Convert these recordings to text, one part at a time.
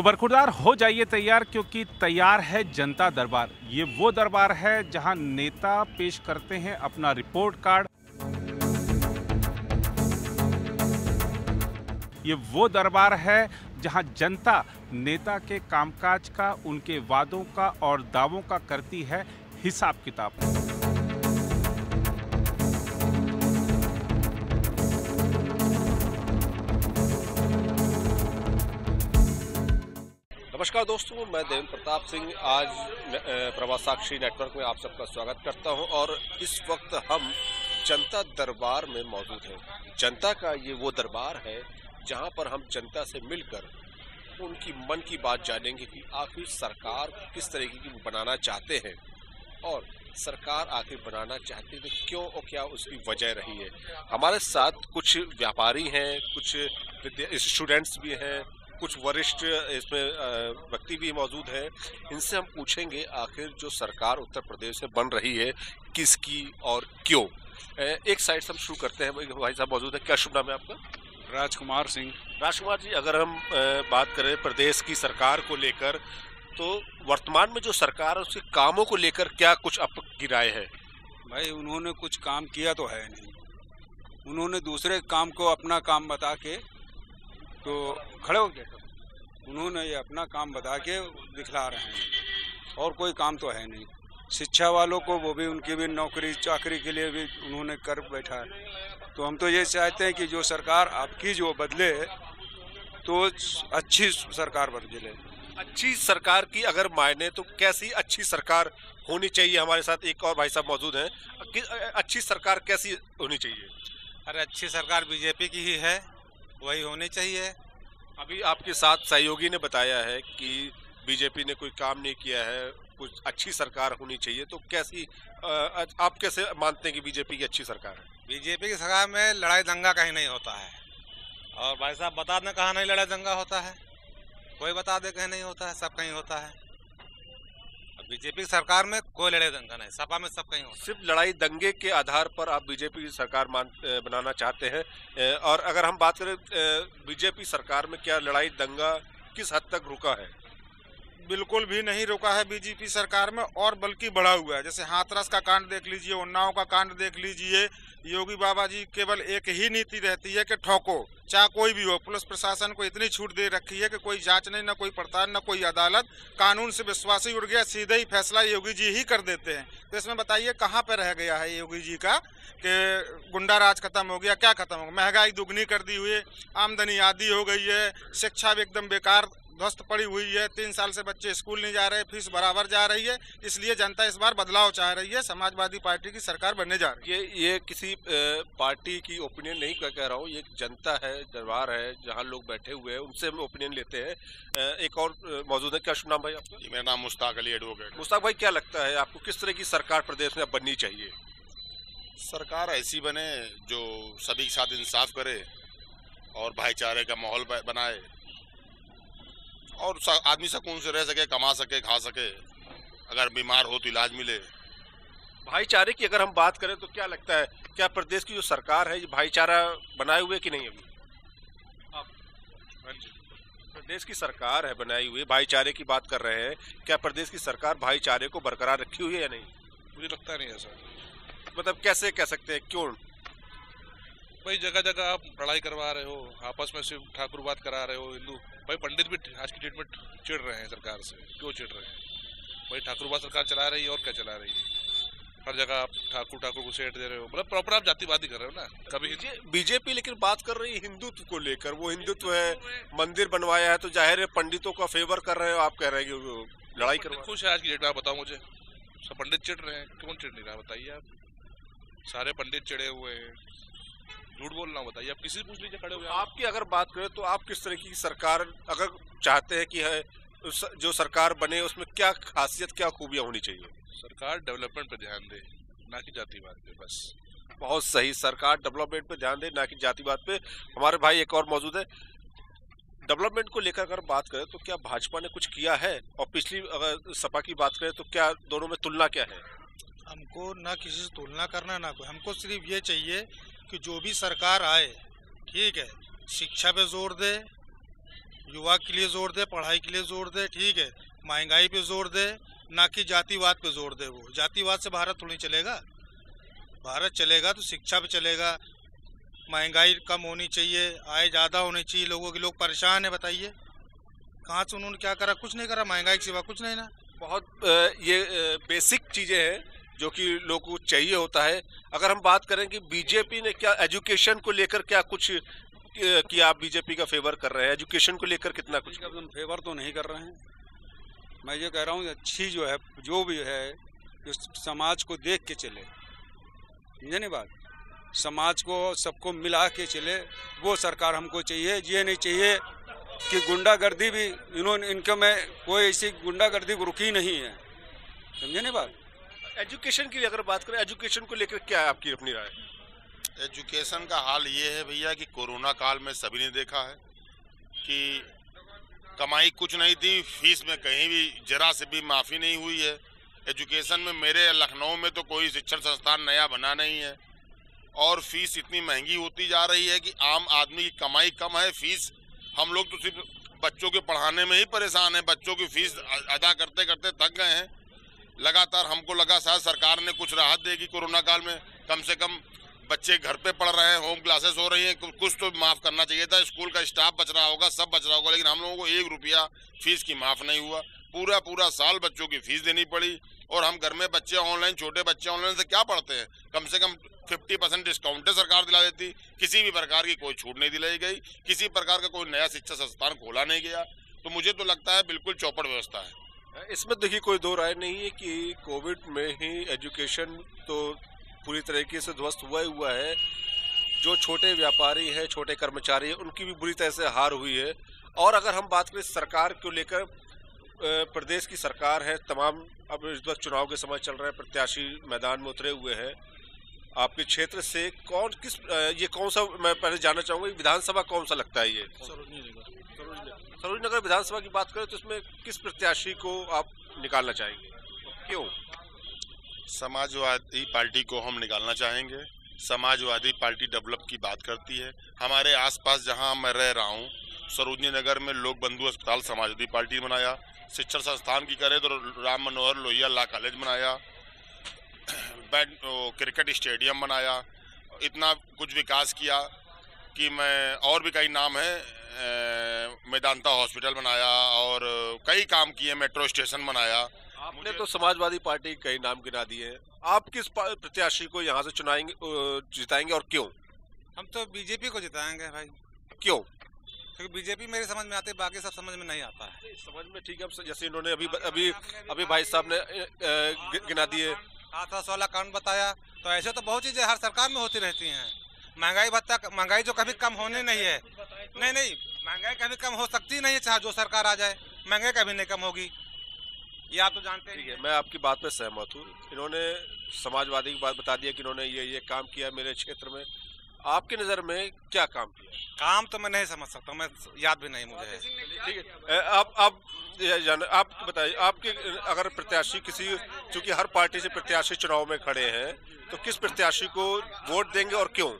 तो बरखुरदार, हो जाइए तैयार, क्योंकि तैयार है जनता दरबार। ये वो दरबार है जहाँ नेता पेश करते हैं अपना रिपोर्ट कार्ड। ये वो दरबार है जहाँ जनता नेता के कामकाज का, उनके वादों का और दावों का करती है हिसाब किताब नमस्कार दोस्तों, मैं देवेंद्र प्रताप सिंह। आज प्रवास साक्षी नेटवर्क में आप सबका स्वागत करता हूँ और इस वक्त हम जनता दरबार में मौजूद हैं। जनता का ये वो दरबार है जहाँ पर हम जनता से मिलकर उनकी मन की बात जानेंगे कि आखिर सरकार किस तरीके की बनाना चाहते हैं और सरकार आखिर बनाना चाहती है तो क्यों और क्या उसकी वजह रही है। हमारे साथ कुछ व्यापारी हैं, कुछ स्टूडेंट्स भी हैं कुछ वरिष्ठ इसमें व्यक्ति भी मौजूद हैं। इनसे हम पूछेंगे आखिर जो सरकार उत्तर प्रदेश में बन रही है किसकी और क्यों? एक साइड से हम शुरू करते हैं। भाई साहब मौजूद है। क्या शुभ नाम है आपका? राजकुमार सिंह। राजकुमार जी अगर हम बात करें प्रदेश की सरकार को लेकर तो वर्तमान में जो सरकार है उसके कामों को लेकर क्या कुछ आपकी राय है? भाई उन्होंने कुछ काम किया तो है नहीं। उन्होंने दूसरे काम को अपना काम बता के तो खड़े हो गए उन्होंने ये अपना काम बता के दिखला रहे हैं। और कोई काम तो है नहीं। शिक्षा वालों को वो भी उनकी भी नौकरी चाकरी के लिए भी उन्होंने कर बैठा है। तो हम तो ये चाहते हैं कि जो सरकार आपकी जो बदले तो अच्छी सरकार बदले अच्छी सरकार की अगर मायने तो कैसी अच्छी सरकार होनी चाहिए? हमारे साथ एक और भाई साहब मौजूद हैं। अच्छी सरकार कैसी होनी चाहिए? अरे अच्छी सरकार बीजेपी की ही है। वही होनी चाहिए। अभी आपके साथ सहयोगी ने बताया है कि बीजेपी ने कोई काम नहीं किया है कुछ अच्छी सरकार होनी चाहिए तो कैसी आप कैसे मानते हैं कि बीजेपी की अच्छी सरकार है? बीजेपी की सरकार में लड़ाई दंगा कहीं नहीं होता है। और भाई साहब बता दें कहाँ नहीं लड़ाई दंगा होता है? कोई बता दे कहीं नहीं होता है सब कहीं होता है। बीजेपी सरकार में कोई लड़ाई दंगा नहीं, सपा में सब कहीं हो। सिर्फ़ लड़ाई दंगे के आधार पर आप बीजेपी सरकार मान बनाना चाहते हैं और अगर हम बात करें बीजेपी सरकार में क्या लड़ाई दंगा किस हद तक रुका है? बिल्कुल भी नहीं रुका है बीजेपी सरकार में, और बल्कि बढ़ा हुआ है। जैसे हाथरस का कांड देख लीजिए, उन्नाव का कांड देख लीजिए, योगी बाबा जी केवल एक ही नीति रहती है कि ठोको, चाहे कोई भी हो। पुलिस प्रशासन को इतनी छूट दे रखी है कि कोई जाँच नहीं, न कोई पड़ताल, न कोई अदालत, कानून से विश्वास ही उड़ गया, सीधे ही फैसला योगी जी ही कर देते हैं। तो इसमें बताइए, कहाँ पे रह गया है योगी जी का, कि गुंडा राज खत्म हो गया, क्या खत्म हो गया? महँगाई दुगनी कर दी हुई, आमदनी आदि हो गई है, शिक्षा भी एकदम बेकार ध्वस्त पड़ी हुई है। तीन साल से बच्चे स्कूल नहीं जा रहे फ़ीस बराबर जा रही है इसलिए जनता इस बार बदलाव चाह रही है समाजवादी पार्टी की सरकार बनने जा रही है। ये ये किसी पार्टी की ओपिनियन नहीं कह कह रहा हूँ ये जनता है दरबार है जहाँ लोग बैठे हुए हैं उनसे हम ओपिनियन लेते हैं। एक और मौजूद है क्या शुभ नाम भाई आपका? मेरा नाम मुश्ताक अली एडवोकेट मुश्ताक भाई क्या लगता है आपको किस तरह की सरकार प्रदेश में बननी चाहिए? सरकार ऐसी बने जो सभी के साथ इंसाफ करे और भाईचारे का माहौल बनाए। और आदमी सुकून से रह सके कमा सके खा सके अगर बीमार हो तो इलाज मिले। भाईचारे की अगर हम बात करें तो क्या लगता है क्या प्रदेश की जो सरकार है भाईचारा बनाए हुए कि नहीं अभी? प्रदेश की सरकार है बनाई हुई भाईचारे की बात कर रहे हैं क्या प्रदेश की सरकार भाईचारे को बरकरार रखी हुई है या नहीं? मुझे लगता नहीं ऐसा मतलब कैसे कह सकते हैं क्यों भाई जगह जगह आप लड़ाई करवा रहे हो आपस में सिर्फ़ ठाकुरवाद करा रहे हो हिंदू भाई पंडित भी आज की डेट में चिड़ रहे हैं सरकार से क्यों चिड़ रहे हैं? भाई ठाकुरवाद सरकार चला रही है और क्या चला रही है? हर जगह आप ठाकुर ठाकुर को सेट दे रहे हो मतलब प्रॉपर आप जातिवादी कर रहे हो ना? कभी बीजेपी लेकिन बात कर रही है हिंदुत्व को लेकर वो हिंदुत्व है मंदिर बनवाया है तो ज़ाहिर है पंडितों का फेवर कर रहे हो आप कह रहे हैं कि लड़ाई कर खुश है आज की डेट में आप बताओ मुझे। सब पंडित चिड़ रहे हैं कौन चिड़ नहीं रहा बताइए आप। सारे पंडित चिड़े हुए हैं। झूठ बोलना बताइए आप किसी पूछ लीजिए खड़े हुए आपकी अगर बात करें तो आप किस तरह की सरकार अगर चाहते हैं कि है जो सरकार बने उसमें क्या खासियत क्या खूबियाँ होनी चाहिए? सरकार डेवलपमेंट पे ध्यान दे ना कि जातिवाद पे बस। बहुत सही सरकार डेवलपमेंट पे ध्यान दे ना कि जातिवाद पे। हमारे भाई एक और मौजूद है। डेवलपमेंट को लेकर अगर बात करें तो क्या भाजपा ने कुछ किया है? और पिछली अगर सपा की बात करें तो क्या दोनों में तुलना क्या है? हमको ना किसी से तुलना करना, ना कोई। हमको सिर्फ़ ये चाहिए कि जो भी सरकार आए, ठीक है, शिक्षा पे ज़ोर दे, युवा के लिए ज़ोर दे, पढ़ाई के लिए ज़ोर दे, ठीक है, महँगाई पे ज़ोर दे, ना कि जातिवाद पे ज़ोर दे वो। जातिवाद से भारत थोड़ी चलेगा। भारत चलेगा तो शिक्षा पे चलेगा। महँगाई कम होनी चाहिए, आय ज़्यादा होनी चाहिए, लोगों के लोग परेशान है, बताइए। कहाँ से उन्होंने क्या करा? कुछ नहीं करा, महँगाई के सिवा, कुछ नहीं ना। बहुत ये बेसिक चीज़ें हैं। जो कि लोगों को चाहिए होता है। अगर हम बात करें कि बीजेपी ने क्या एजुकेशन को लेकर क्या कुछ कि आप बीजेपी का फेवर कर रहे हैं? एजुकेशन को लेकर कितना कुछ? हम फेवर तो नहीं कर रहे हैं। मैं ये कह रहा हूँ, अच्छी जो है, जो भी है, जो समाज को देख के चले, समझे नहीं बात? समाज को, सबको मिला के चले, वो सरकार हमको चाहिए, ये नहीं चाहिए कि गुंडागर्दी भी, इन्होंने, इनके में कोई ऐसी गुंडागर्दी रुकी नहीं है। समझे नहीं बात? एजुकेशन की अगर बात करें, एजुकेशन को लेकर क्या है आपकी अपनी राय? एजुकेशन का हाल ये है भैया कि कोरोना काल में सभी ने देखा है कि कमाई कुछ नहीं थी, फ़ीस में कहीं भी जरा से भी माफ़ी नहीं हुई है। एजुकेशन में मेरे लखनऊ में तो कोई शिक्षण संस्थान नया बना नहीं है और फ़ीस इतनी महँगी होती जा रही है कि आम आदमी की कमाई कम है, फ़ीस हम लोग तो सिर्फ़ बच्चों के पढ़ाने में ही परेशान हैं, बच्चों की फ़ीस अदा करते करते लगातार हमको लगा शायद सरकार ने कुछ राहत देगी कोरोना काल में। कम से कम बच्चे घर पे पढ़ रहे हैं होम क्लासेस हो रही हैं कुछ तो माफ़ करना चाहिए था। स्कूल का स्टाफ बच रहा होगा, सब बच रहा होगा, लेकिन हम लोगों को एक रुपया फ़ीस की माफ़ नहीं हुआ। पूरा पूरा साल बच्चों की फ़ीस देनी पड़ी, और हम घर में बच्चे ऑनलाइन छोटे बच्चे ऑनलाइन से क्या पढ़ते हैं? कम से कम फिफ्टी परसेंट डिस्काउंट सरकार दिला देती। किसी भी प्रकार की कोई छूट नहीं दिलाई गई। किसी प्रकार का कोई नया शिक्षा संस्थान खोला नहीं गया। तो मुझे तो लगता है बिल्कुल चौपड़ व्यवस्था है। इसमें देखिए, कोई दो राय नहीं है कि कोविड में ही एजुकेशन तो पूरी तरीके से ध्वस्त हुआ ही हुआ है। जो छोटे व्यापारी हैं, छोटे कर्मचारी हैं, उनकी भी बुरी तरह से हार हुई है। और अगर हम बात करें सरकार को लेकर प्रदेश की सरकार है, तमाम अब इस वक्त चुनाव के समय चल रहे हैं प्रत्याशी मैदान में उतरे हुए हैं। आपके क्षेत्र से कौन, किस ये कौन सा, मैं पहले जानना चाहूँगा, विधानसभा कौन सा लगता है ये? सरोज नगर विधानसभा की बात करें तो इसमें किस प्रत्याशी को आप निकालना चाहेंगे? क्यों? समाजवादी पार्टी को हम निकालना चाहेंगे। समाजवादी पार्टी डेवलप की बात करती है। हमारे आसपास जहाँ मैं रह रहा हूँ सरोजनी नगर में लोक बंधु अस्पताल समाजवादी पार्टी बनाया। शिक्षण संस्थान की करें तो राम मनोहर लोहिया ला कॉलेज बनाया। बैड क्रिकेट स्टेडियम बनाया। इतना कुछ विकास किया कि मैं, और भी कई नाम है। मेदांता हॉस्पिटल बनाया और कई काम किए मेट्रो स्टेशन बनाया। आपने तो समाजवादी पार्टी कई नाम गिना दिए हैं। आप किस प्रत्याशी को यहाँ से चुनाएँगे जिताएँगे और क्यों? हम तो बीजेपी को जिताएँगे भाई। क्यों? क्योंकि बीजेपी मेरे समझ में आती है बाकी सब समझ में नहीं आता है। समझ में ठीक है जैसे इन्होंने अभी अभी अभी भाई साहब ने गिना दिए। हाथरस वाला कांड बताया तो ऐसे तो बहुत चीज़ें हर सरकार में होती रहती हैं। महँगाई भत्ता महँगाई जो कभी कम होने नहीं है नहीं नहीं महँगाई कभी कम हो सकती नहीं है चाहे जो सरकार आ जाए। महँगाई कभी नहीं कम होगी। ये आप तो जानते ही। मैं आपकी बात पे सहमत हूँ। इन्होंने समाजवादी की बात बता दिया कि इन्होंने ये ये काम किया मेरे क्षेत्र में। आपकी नज़र में क्या काम किया? काम तो मैं नहीं समझ सकता मैं याद भी नहीं मुझे। ठीक है आप आप जान आप बताइए आपके अगर प्रत्याशी किसी चूँकि हर पार्टी से प्रत्याशी चुनाव में खड़े हैं तो किस प्रत्याशी को वोट देंगे और क्यों?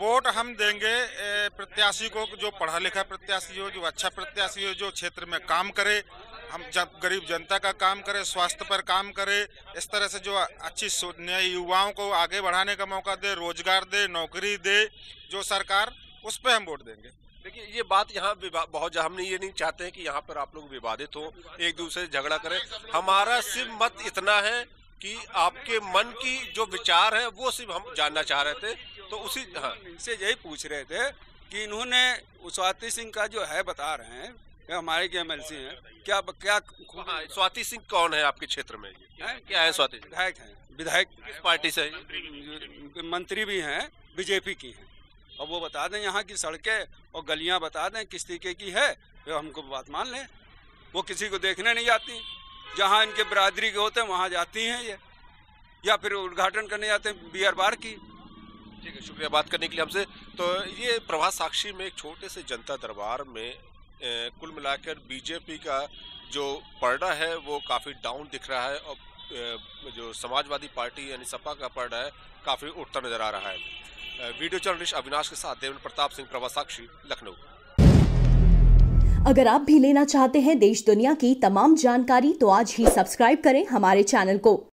वोट हम देंगे प्रत्याशी को जो पढ़ा लिखा प्रत्याशी हो, जो अच्छा प्रत्याशी हो, जो क्षेत्र में काम करे, हम जब गरीब जनता का काम करे, स्वास्थ्य पर काम करे, इस तरह से जो अच्छी नए युवाओं को आगे बढ़ाने का मौका दे, रोज़गार दे, नौकरी दे, जो सरकार, उस पर हम वोट देंगे। देखिए, ये बात यहाँ बहुत हम नहीं ये नहीं चाहते हैं कि यहाँ पर आप लोग विवादित हो, एक दूसरे से झगड़ा करें। हमारा सिर्फ़ मत इतना है कि आपके मन की जो विचार है वो सिर्फ़ हम जानना चाह रहे थे तो उसी हाँ। इनसे यही पूछ रहे थे कि इन्होंने स्वाति सिंह का जो है बता रहे हैं कि हमारे के एमएलसी हैं क्या क्या हाँ, स्वाति सिंह कौन है आपके क्षेत्र में? हैं? क्या है स्वाति सिंह? विधायक है। विधायक किस पार्टी से मंत्री भी हैं बीजेपी की हैं। और वो बता दें यहाँ की सड़कें और गलियाँ बता दें किस तरीके की है तो हमको बात मान लें। वो किसी को देखने नहीं जाती जहाँ इनके बरादरी के होते हैं वहाँ जाती हैं ये। या फिर उद्घाटन करने जाते हैं बियर बार की। ठीक है शुक्रिया बात करने के लिए हमसे। तो ये प्रभात साक्षी में एक छोटे से जनता दरबार में अ, कुल मिलाकर बीजेपी का जो पलड़ा है वो काफ़ी डाउन दिख रहा है और अ, जो समाजवादी पार्टी यानी सपा का पलड़ा है काफ़ी उठता नज़र आ रहा है। वीडियो जर्नलिस्ट अविनाश के साथ देवेंद्र प्रताप सिंह प्रभात साक्षी लखनऊ। अगर आप भी लेना चाहते हैं देश दुनिया की तमाम जानकारी तो आज ही सब्सक्राइब करें हमारे चैनल को।